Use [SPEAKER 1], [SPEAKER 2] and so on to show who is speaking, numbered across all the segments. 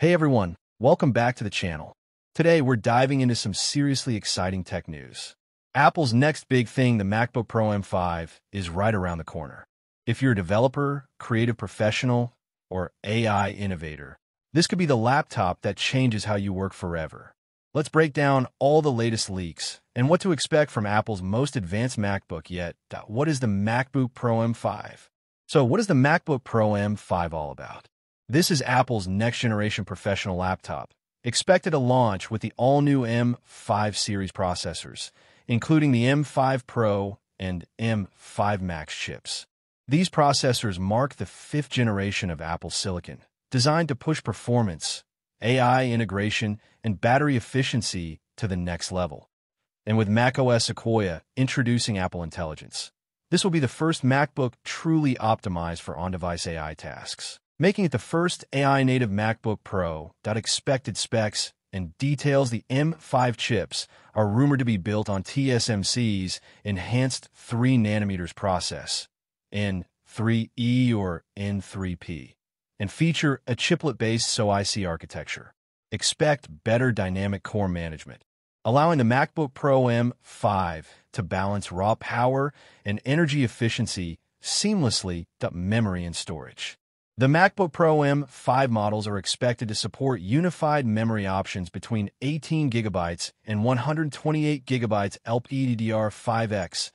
[SPEAKER 1] Hey everyone, welcome back to the channel. Today we're diving into some seriously exciting tech news. Apple's next big thing, the MacBook Pro M5, is right around the corner. If you're a developer, creative professional, or AI innovator, this could be the laptop that changes how you work forever. Let's break down all the latest leaks and what to expect from Apple's most advanced MacBook yet. What is the MacBook Pro M5? So what is the MacBook Pro M5 all about? This is Apple's next-generation professional laptop, expected to launch with the all-new M5 series processors, including the M5 Pro and M5 Max chips. These processors mark the fifth generation of Apple Silicon, designed to push performance, AI integration, and battery efficiency to the next level. And with macOS Sequoia introducing Apple Intelligence, this will be the first MacBook truly optimized for on-device AI tasks making it the first AI-native MacBook Pro. Expected specs and details the M5 chips are rumored to be built on TSMC's enhanced 3 nanometers process, N3E or N3P, and feature a chiplet-based SoIC architecture. Expect better dynamic core management, allowing the MacBook Pro M5 to balance raw power and energy efficiency seamlessly to memory and storage. The MacBook Pro M5 models are expected to support unified memory options between 18 GB and 128 GB LPDDR5X,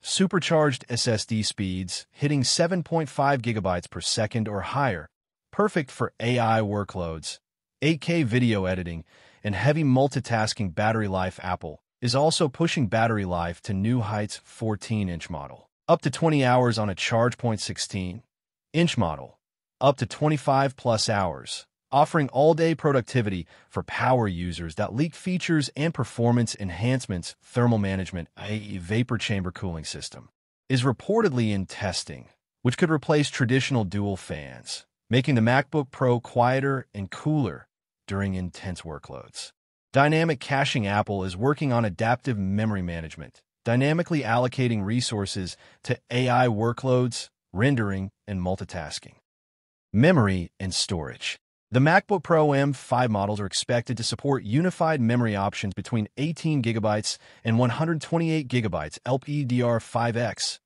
[SPEAKER 1] supercharged SSD speeds hitting 7.5 GB per second or higher, perfect for AI workloads, 8K video editing, and heavy multitasking battery life Apple is also pushing battery life to new heights 14-inch model, up to 20 hours on a charge point 16 inch model, up to 25 plus hours, offering all-day productivity for power users that leak features and performance enhancements thermal management, i.e. vapor chamber cooling system, is reportedly in testing, which could replace traditional dual fans, making the MacBook Pro quieter and cooler during intense workloads. Dynamic Caching Apple is working on adaptive memory management, dynamically allocating resources to AI workloads rendering, and multitasking. Memory and storage. The MacBook Pro M5 models are expected to support unified memory options between 18 GB and 128 GB LPDDR5X.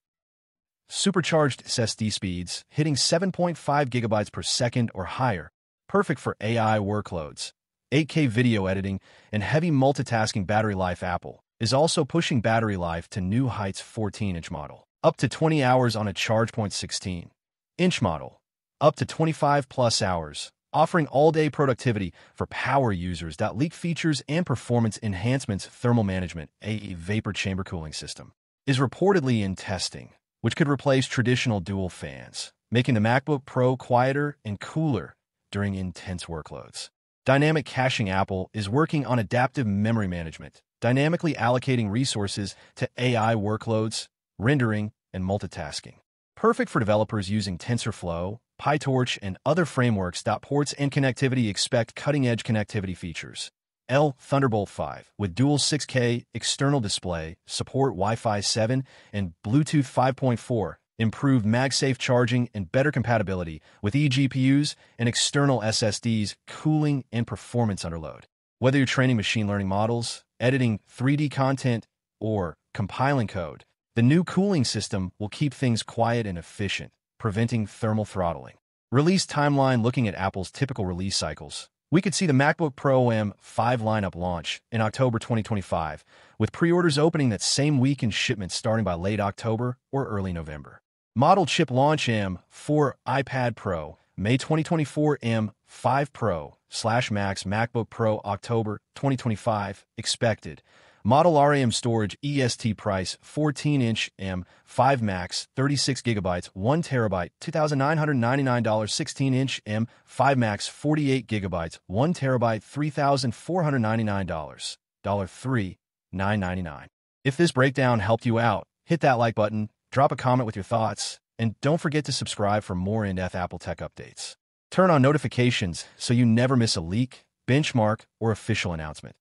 [SPEAKER 1] Supercharged SSD speeds hitting 7.5 GB per second or higher, perfect for AI workloads. 8K video editing and heavy multitasking battery life Apple is also pushing battery life to new heights 14-inch model up to 20 hours on a ChargePoint 16 inch model, up to 25 plus hours, offering all-day productivity for power users leak features and performance enhancements thermal management, a vapor chamber cooling system, is reportedly in testing, which could replace traditional dual fans, making the MacBook Pro quieter and cooler during intense workloads. Dynamic Caching Apple is working on adaptive memory management, dynamically allocating resources to AI workloads rendering, and multitasking. Perfect for developers using TensorFlow, PyTorch, and other frameworks. Ports and connectivity expect cutting-edge connectivity features. L Thunderbolt 5 with dual 6K external display, support Wi-Fi 7 and Bluetooth 5.4, improved MagSafe charging and better compatibility with eGPUs and external SSDs, cooling and performance under load. Whether you're training machine learning models, editing 3D content, or compiling code, the new cooling system will keep things quiet and efficient, preventing thermal throttling. Release timeline looking at Apple's typical release cycles. We could see the MacBook Pro M5 lineup launch in October 2025, with pre-orders opening that same week and shipments starting by late October or early November. Model chip launch M4 iPad Pro, May 2024 M5 Pro slash Max MacBook Pro October 2025 expected. Model RAM storage EST price 14-inch M 5 Max 36 gigabytes 1 terabyte $2,999 16-inch M 5 Max 48 gigabytes 1 terabyte $3,499 $3 999 If this breakdown helped you out, hit that like button, drop a comment with your thoughts, and don't forget to subscribe for more in-depth Apple Tech updates. Turn on notifications so you never miss a leak, benchmark, or official announcement.